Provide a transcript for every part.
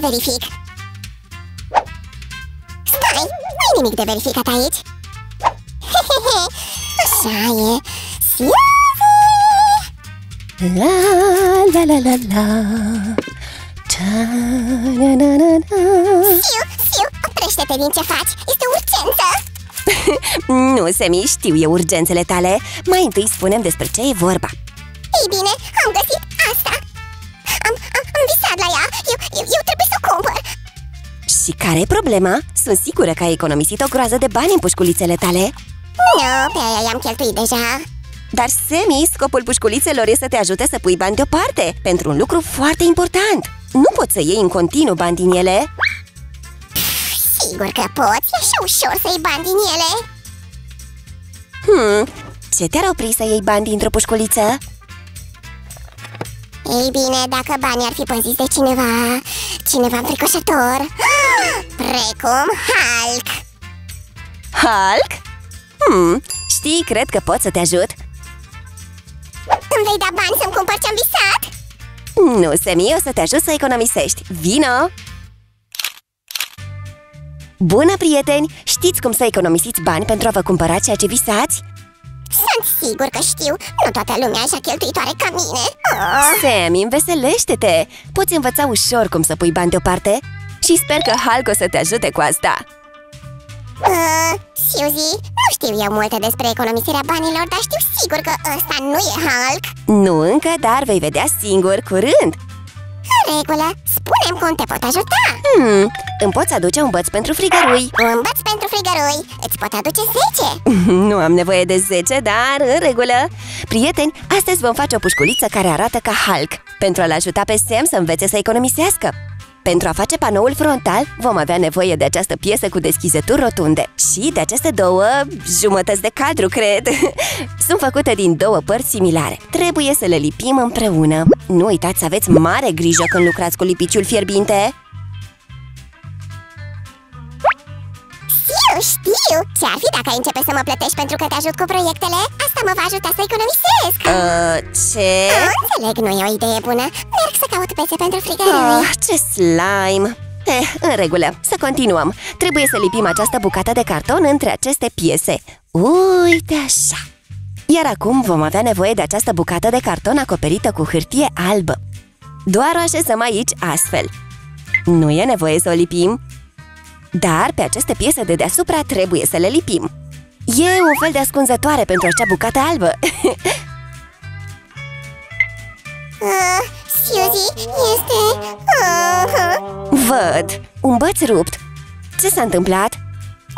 să verific. Stai, nu nimic de verificat aici. Hehehe, așa e. Siazi! La la la la. La Ta na na na na. Siu, Siu, oprește-te din ce faci. Este urgență. Nu, Semi, știu eu urgențele tale. Mai întâi spunem despre ce e vorba. Ei bine, am găsit care e problema? Sunt sigură că ai economisit o groază de bani în pușculițele tale. Nu, pe aia i-am cheltuit deja. Dar, Semi, scopul pușculițelor e să te ajute să pui bani deoparte Pentru un lucru foarte important. Nu poți să iei în continuu bani din ele. Sigur că poți, e așa ușor să iei bani din ele. Hmm, ce te-ar opri să iei bani dintr-o pușculiță? Ei bine, dacă banii ar fi păziți de cineva Cineva înfricoșător Precum Hulk Hulk? Hmm, știi, cred că pot să te ajut Îmi vei da bani să-mi cumpăr ce-am visat? Nu, Semi, o să te ajut să economisești Vino! Bună, prieteni! Știți cum să economisiți bani pentru a vă cumpăra ceea ce visați? Sunt sigur că știu. Nu toată lumea așa cheltuitoare ca mine. Oh. Semi, înveselește-te! Poți învăța ușor cum să pui bani deoparte și sper că Hulk o să te ajute cu asta. Uh, Suzy, nu știu eu multe despre economisirea banilor Dar știu sigur că ăsta nu e Hulk. Nu încă, dar vei vedea singur curând. În regulă, spune-mi cum te pot ajuta. Hmm, îmi poți aduce un băț pentru frigărui. Un băț pentru frigărui. Îți pot aduce 10 Nu am nevoie de 10, dar în regulă. Prieteni, astăzi vom face o pușculiță care arată ca Hulk Pentru a-l ajuta pe Sam să învețe să economisească pentru a face panoul frontal, vom avea nevoie de această piesă cu deschizături rotunde și de aceste două jumătăți de cadru, cred. Sunt făcute din două părți similare. Trebuie să le lipim împreună. Nu uitați să aveți mare grijă când lucrați cu lipiciul fierbinte. Știu, știu Ce-ar fi dacă ai începe să mă plătești pentru că te ajut cu proiectele? Asta mă va ajuta să economisesc. Uh, ce? Înțeleg, nu e o idee bună. Merg să caut pese pentru frigărui Ah, ce slime! Eh, în regulă, să continuăm. Trebuie să lipim această bucată de carton între aceste piese. Uite așa. Iar acum vom avea nevoie de această bucată de carton acoperită cu hârtie albă. Doar o așezăm aici astfel. Nu e nevoie să o lipim Dar pe aceste piese de deasupra trebuie să le lipim. E un fel de ascunzătoare pentru acea bucată albă. Uh, Suzy, este... Uh, Văd, un băț rupt. Ce s-a întâmplat?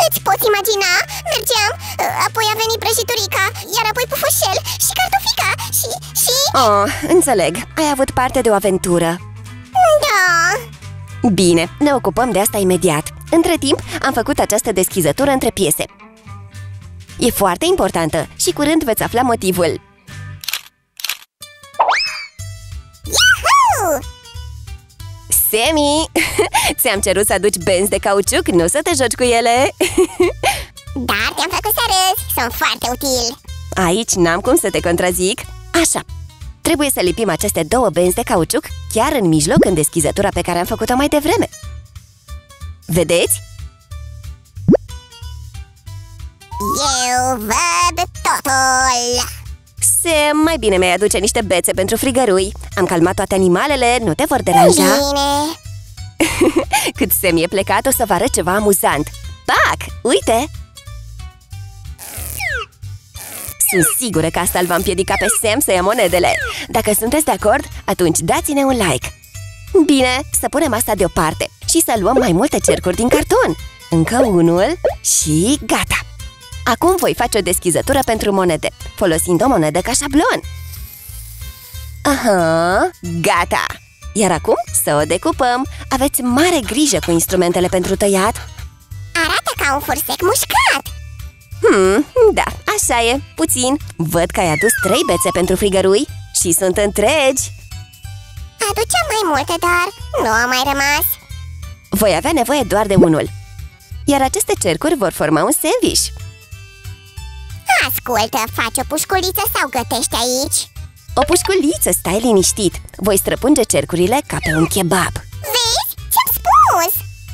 îți poți imagina? Mergeam, uh, apoi a venit prăjiturica Iar apoi pufușel și cartofica Și... și... Oh, înțeleg, ai avut parte de o aventură. Da... Bine, ne ocupăm de asta imediat. Între timp, am făcut această deschizătură între piese. E foarte importantă și curând veți afla motivul. Yahoo! Semi, ți-am cerut să aduci benzi de cauciuc, nu să te joci cu ele? Dar te-am făcut să râzi, sunt foarte util. Aici n-am cum să te contrazic. Așa, trebuie să lipim aceste două benzi de cauciuc chiar în mijloc în deschizătura pe care am făcut-o mai devreme Vedeți? Eu văd totul Se mai bine mi-ai aduce niște bețe pentru frigărui Am calmat toate animalele, nu te vor deranja Bine Cât Sam e plecat, o să vă arăt ceva amuzant Pac! Uite! Sunt sigură că asta îl va împiedica pe Sam să ia monedele. Dacă sunteți de acord, atunci dați-ne un like. Bine, să punem asta deoparte și să luăm mai multe cercuri din carton. Încă unul și gata. Acum voi face o deschizătură pentru monede Folosind o monedă ca șablon. Aha, gata! Iar acum să o decupăm. Aveți mare grijă cu instrumentele pentru tăiat. Arată ca un fursec mușcat Hmm, da, așa e, puțin. Văd că ai adus trei bețe pentru frigărui și sunt întregi. Aduceam mai multe, dar nu a mai rămas. Voi avea nevoie doar de unul. Iar aceste cercuri vor forma un sandwich. Ascultă, faci o pușculiță sau gătești aici? O pușculiță, stai liniștit. Voi străpunge cercurile ca pe un kebab. Vezi? Ce-am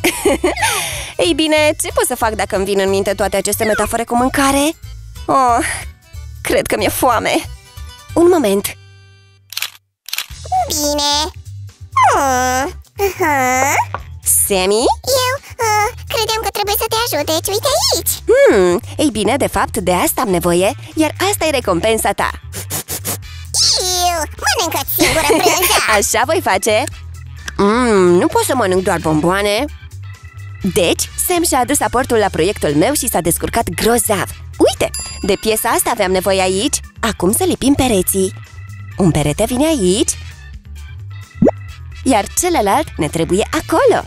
Ei bine, ce pot să fac dacă îmi vin în minte toate aceste metafore cu mâncare? Oh, cred că mi-e foame Un moment Bine uh, uh-huh. Semi? Eu uh, credeam că trebuie să te ajut, deci uite aici Hmm, ei bine, de fapt, de asta am nevoie Iar asta e recompensa ta Iu, mănâncă singură brânza Așa voi face? Mmm, nu pot să mănânc doar bomboane Deci, Sam și-a adus aportul la proiectul meu și s-a descurcat grozav Uite, de piesa asta aveam nevoie aici Acum să lipim pereții Un perete vine aici Iar celălalt ne trebuie acolo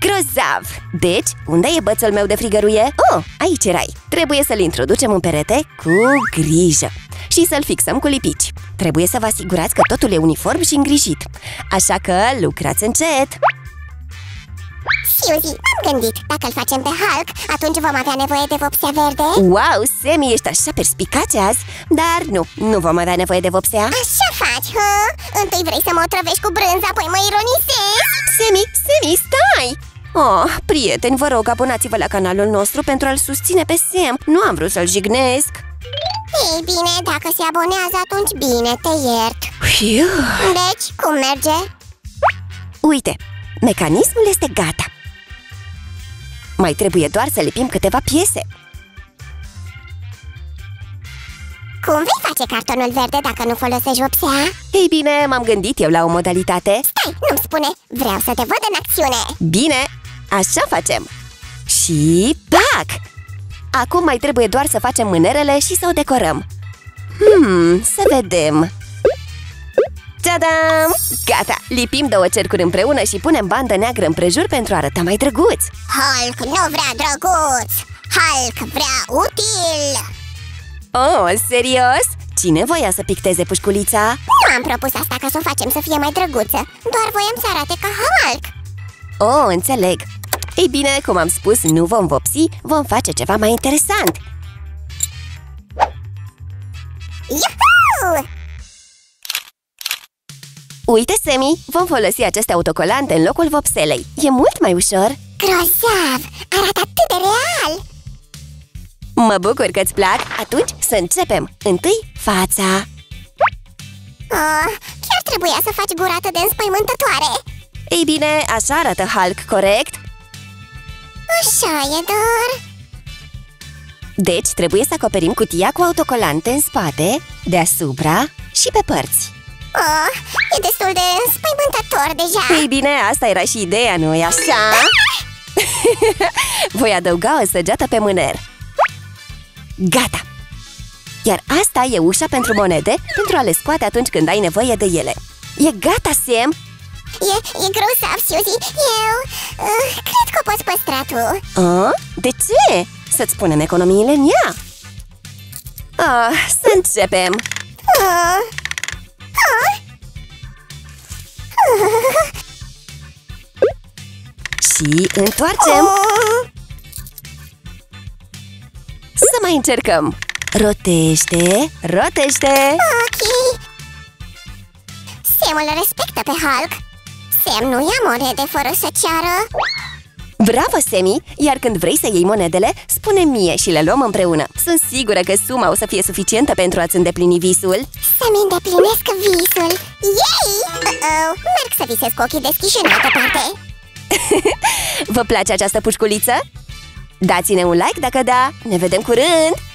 Grozav! Deci, unde e bățul meu de frigăruie? Oh, aici erai! Trebuie să-l introducem în perete cu grijă și să-l fixăm cu lipici. Trebuie să vă asigurați că totul e uniform și îngrijit. Așa că lucrați încet! Suzy, am gândit, dacă îl facem pe Hulk, atunci vom avea nevoie de vopsea verde. Wow, Semi, ești așa perspicace azi. Dar nu, nu vom avea nevoie de vopsea. Așa faci, hă? Întâi vrei să mă otrăvești cu brânza, apoi mă ironisezi. Semi, Semi, stai! Oh, prieteni, vă rog, abonați-vă la canalul nostru pentru a-l susține pe Sam. Nu am vrut să-l jignesc. Ei bine, dacă se abonează, atunci bine, te iert. Fiu. Deci, cum merge? Uite, mecanismul este gata Mai trebuie doar să lipim câteva piese. Cum vei face cartonul verde dacă nu folosești vopsea? Ei bine, m-am gândit eu la o modalitate. Stai, nu-mi spune, vreau să te văd în acțiune. Bine, așa facem. Și pac! Acum mai trebuie doar să facem mânerele și să o decorăm. Hmm, să vedem Tadam! Gata! Lipim două cercuri împreună și punem bandă neagră împrejur pentru a arăta mai drăguț Hulk nu vrea drăguț Hulk vrea util Oh, serios? Cine voia să picteze pușculița? Nu am propus asta ca să o facem să fie mai drăguță Doar voiam să arate ca Hulk Oh, înțeleg Ei bine, cum am spus, nu vom vopsi, vom face ceva mai interesant Iuhu! Uite, Semi, vom folosi aceste autocolante în locul vopselei. E mult mai ușor. Grozav! Arată atât de real! Mă bucur că-ți plac, atunci să începem. Întâi fața. Oh, chiar trebuia să faci gura atât de înspăimântătoare. Ei bine, așa arată Hulk, corect? Așa e, doar Deci trebuie să acoperim cutia cu autocolante în spate, deasupra și pe părți Oh, e destul de înspăimântător deja Ei bine, asta era și ideea, nu-i așa? Voi adăuga o săgeată pe mâner Gata! Iar asta e ușa pentru monede pentru a le scoate atunci când ai nevoie de ele E gata, Sam! E, e grozav, Suzy Eu uh, cred că o poți păstra tu A? De ce? Să-ți punem economiile în ea ah, Să începem uh. Uh. Și întoarcem. Uh. Să mai încercăm. Rotește, rotește. Ok Sam îl respectă pe Hulk. Sam nu ia monede fără să ceară Bravo, Semi! Iar când vrei să iei monedele, spune mie și le luăm împreună Sunt sigură că suma o să fie suficientă pentru a-ți îndeplini visul Să-mi îndeplinesc visul Yay! Uh-oh, merg să visez cu ochii deschiși în altă parte Vă place această pușculiță? Dați-ne un like dacă da! Ne vedem curând!